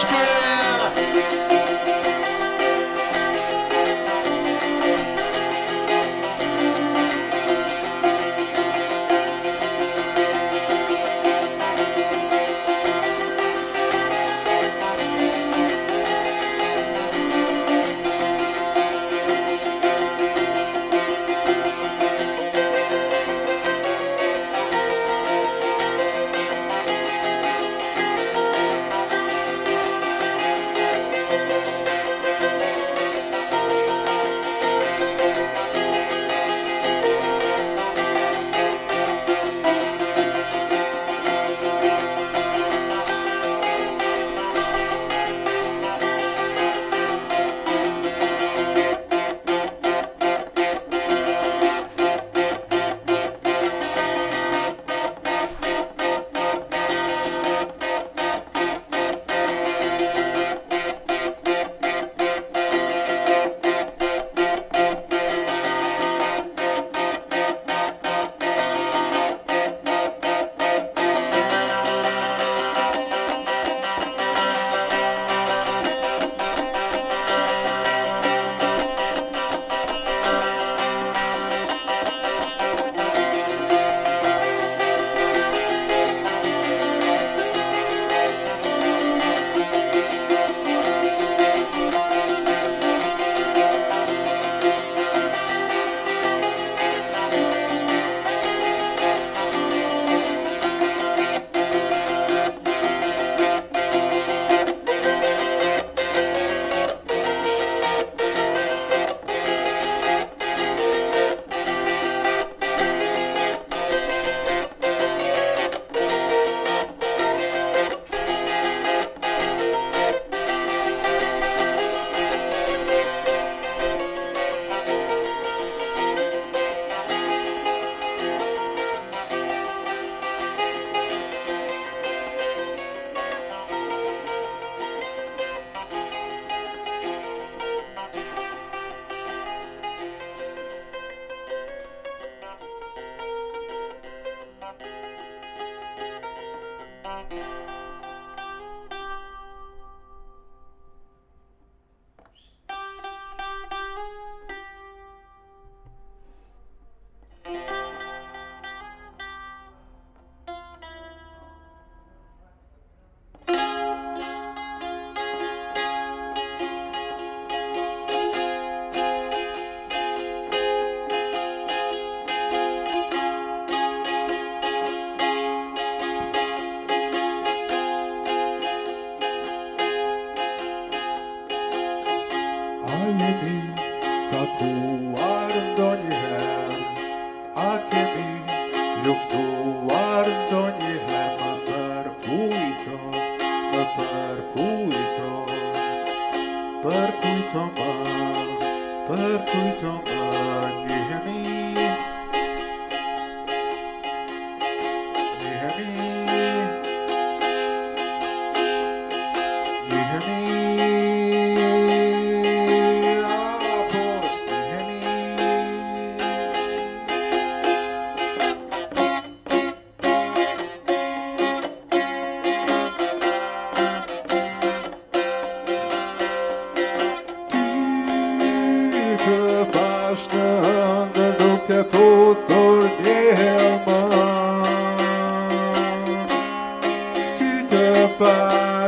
Street.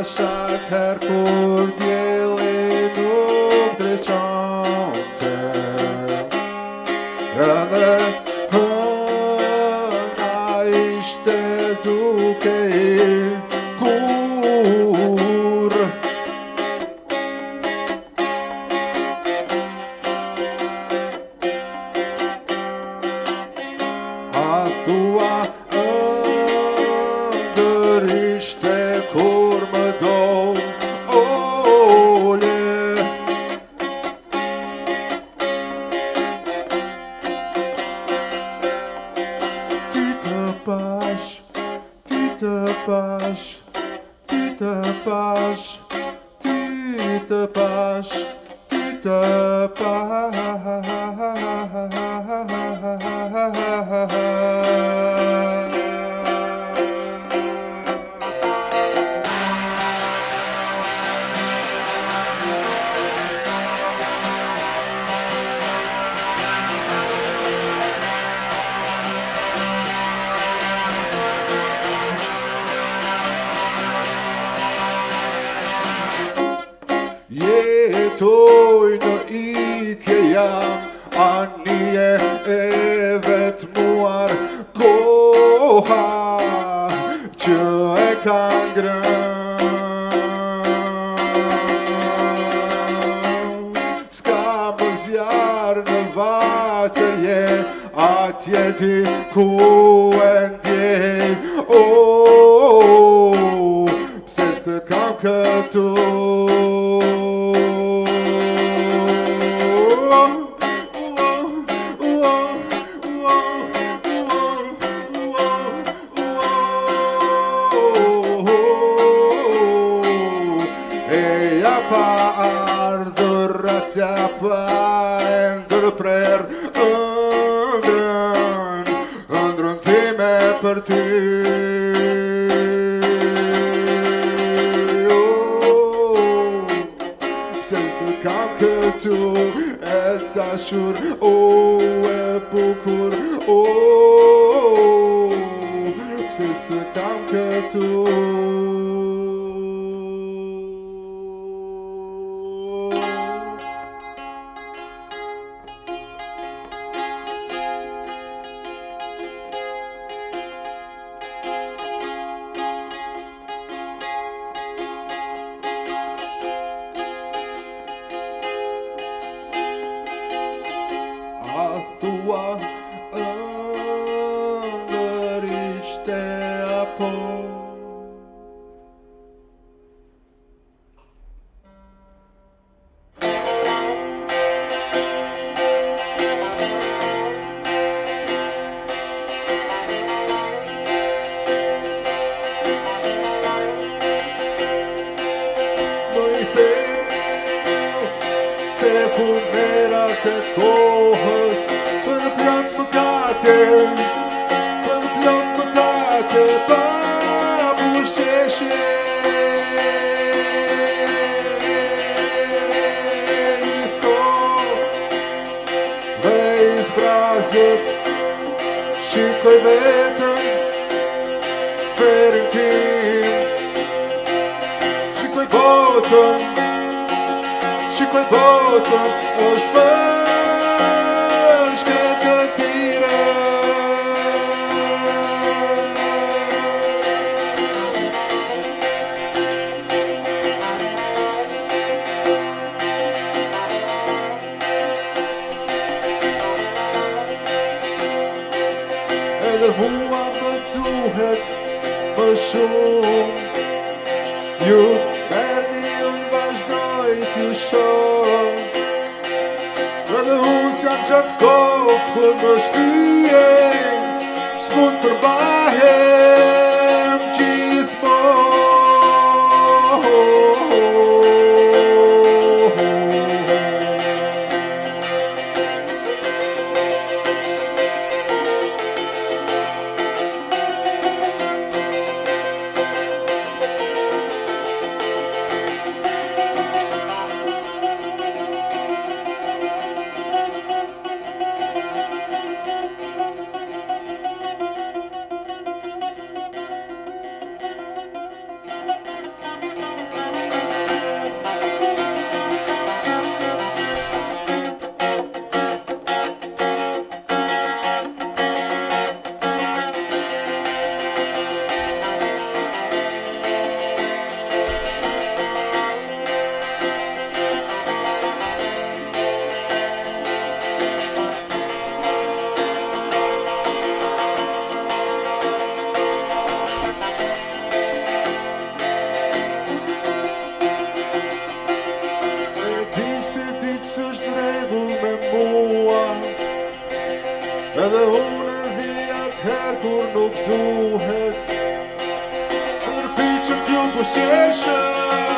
așa te-ar curdiele, Dumnezeu. kaluar koha që e ka ngrën Ska më zjarë në vatërje atje ti ku e në më shumë. Ju erni unë vazhdoj t'ju shumë Edhe unë s'jam që më shkoft Kër më shtyje S'mund përbahet. Edhe unë e vi atëherë kur nuk duhet. Nërpi që t'ju përsheshe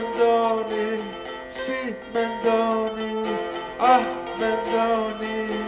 mendoni, si mendoni Ah, mendoni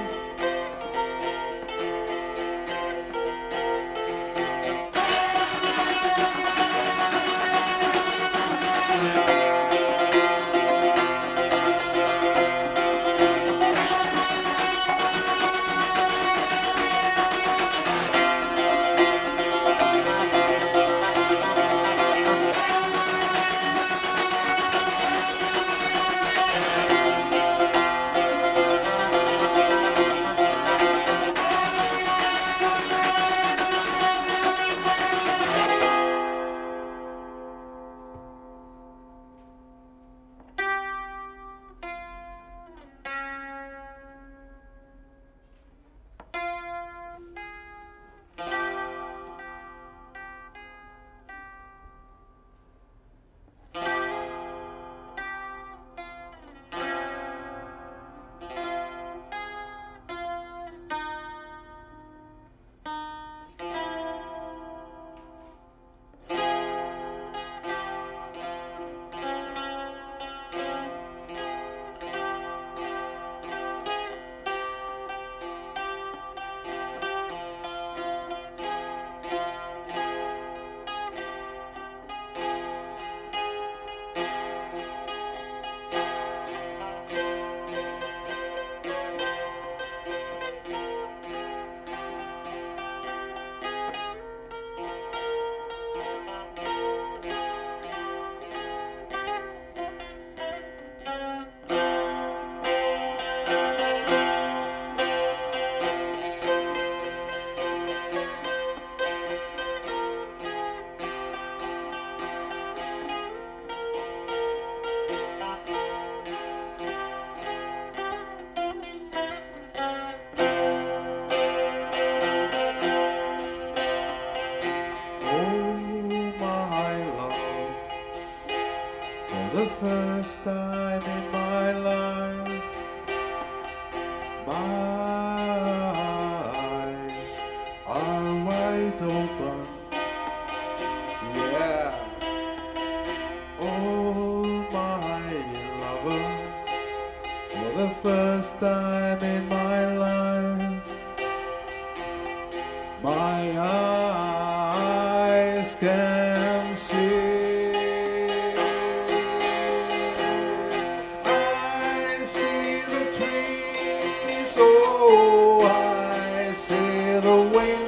the trees, oh, I see the wind.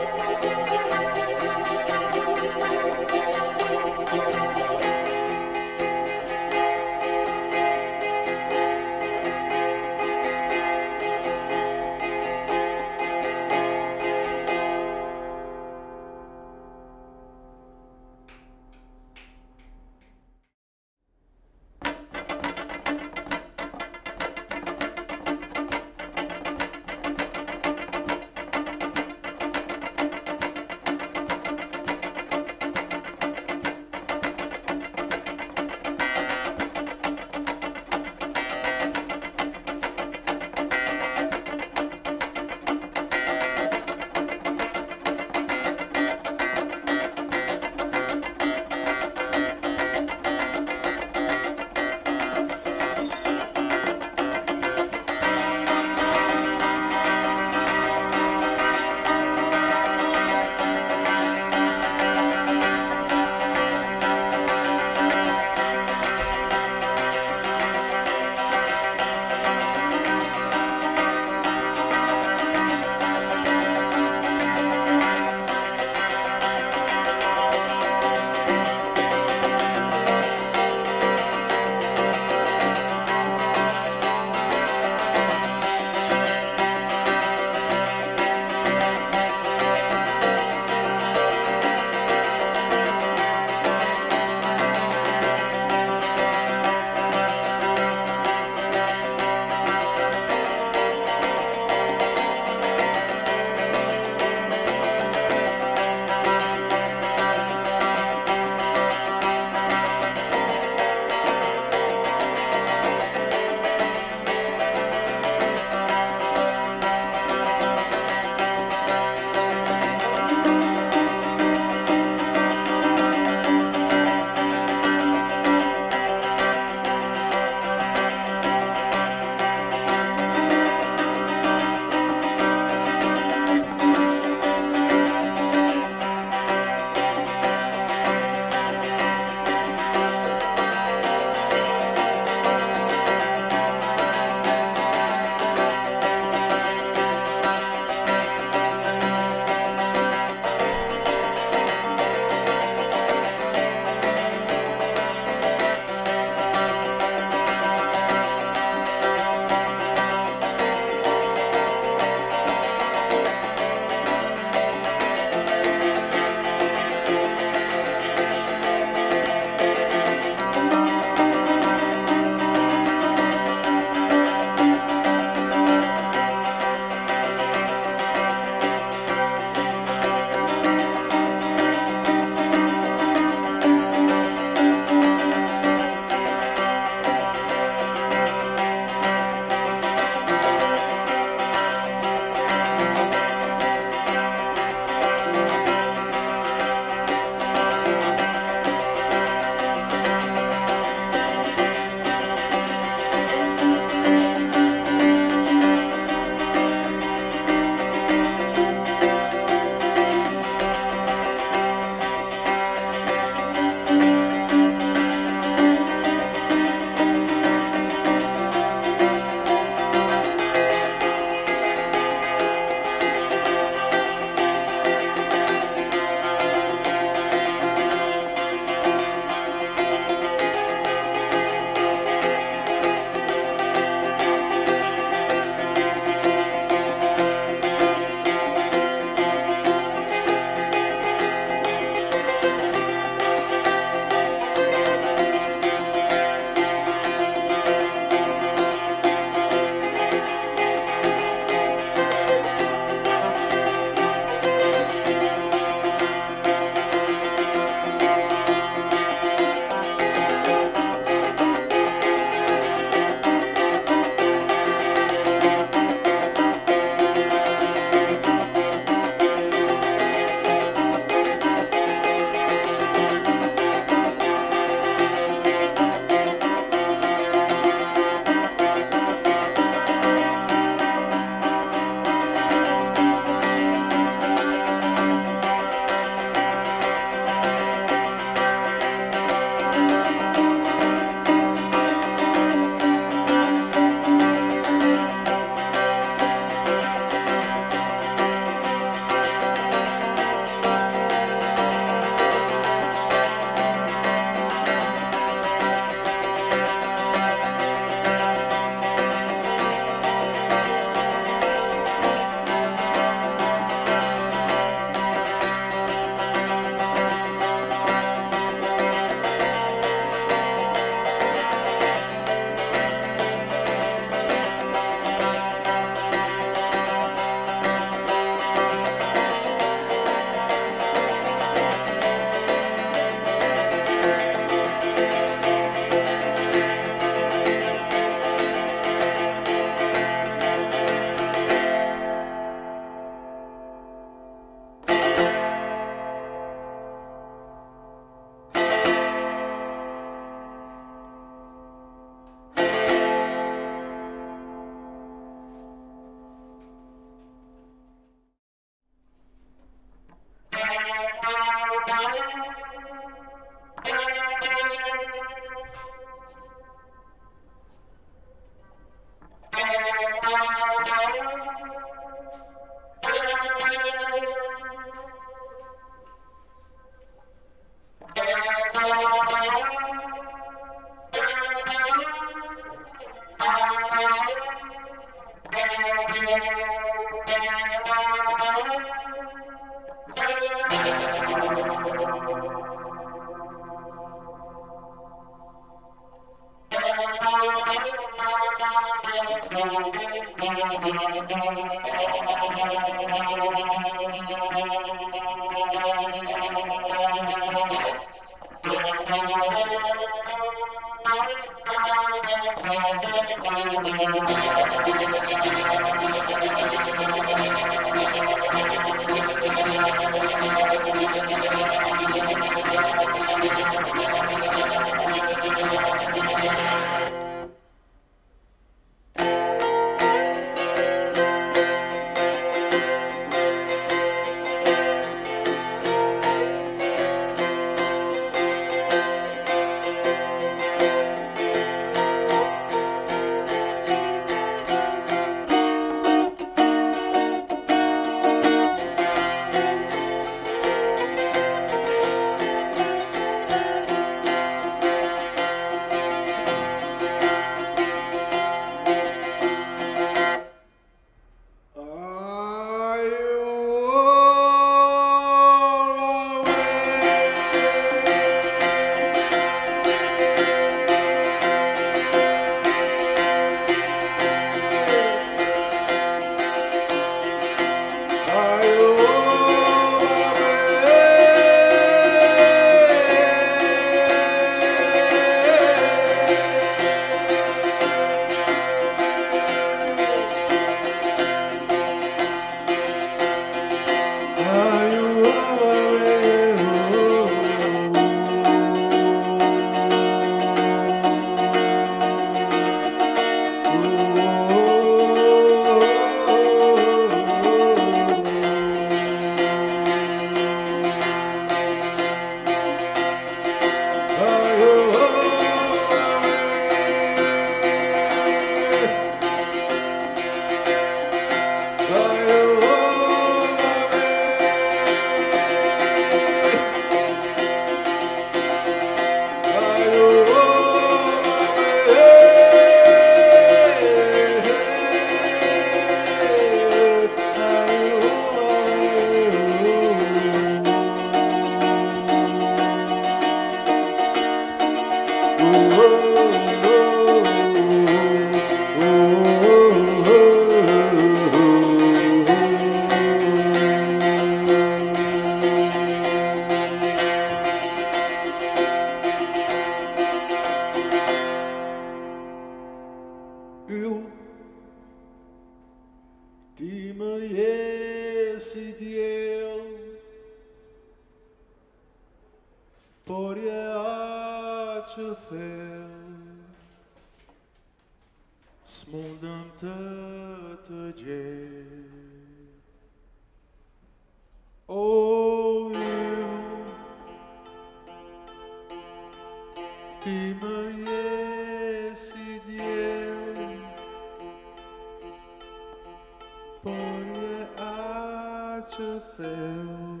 To a.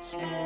Small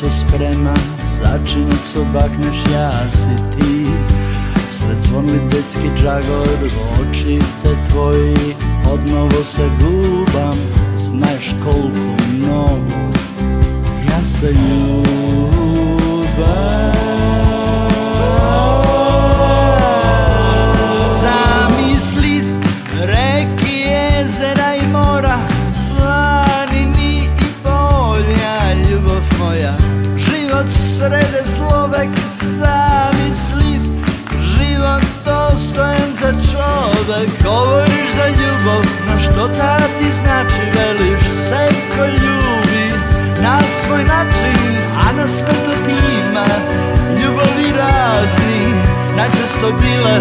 se sprema začinat so bakneš ja si ti. Sred zvonli detski džagor očite tvoji Odnovo se gubam, znaš koliko mnogo. Jeste ljubav srede slovek zamisliv Život dostojen za čovek. Govoriš za ljubav, no što ta ti znači? Veliš se ko ljubi na svoj način A na sve to ti ima. Ljubavi razni Najčesto bile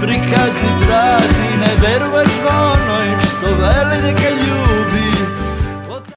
prikazni prazni Ne verovaš onoj što veli neka ljubi